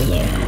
Yeah.